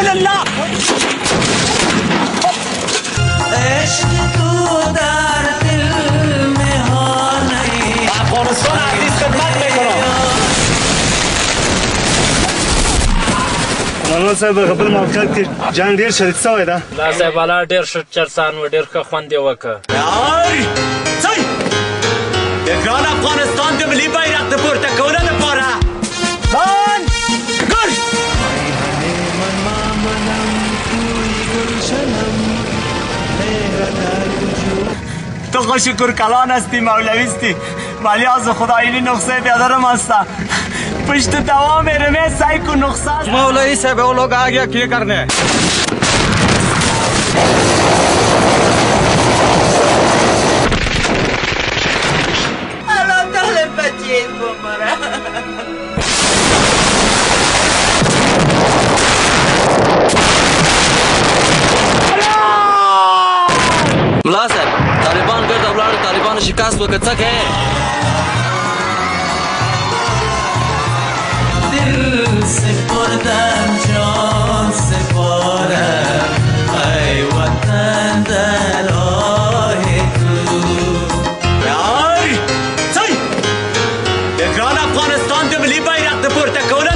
رسول الله عشق تو در دل مهار نہیں افغانستان عزیز خدمت میکنم مولانا صاحب خپل موقعیت کې جنگ ډیر شدید شوی ده لا صاحب والا ډیر ښه چرسان و ډیر ښه خوند یې وکړ تو خوش شکر کلان هستی مولویستی ولی از خدا اینی نقصه بیادرم هستا. پشت دوام رمه سعی کو نقصه कर दबलाड़ तालिबान शिकास व कचक है दिल से पुरदम जान से पारम ऐ वतन दराहे तू यार सही एग्रान अफगानिस्तान ते मिली भाई रक्त पुरता कौन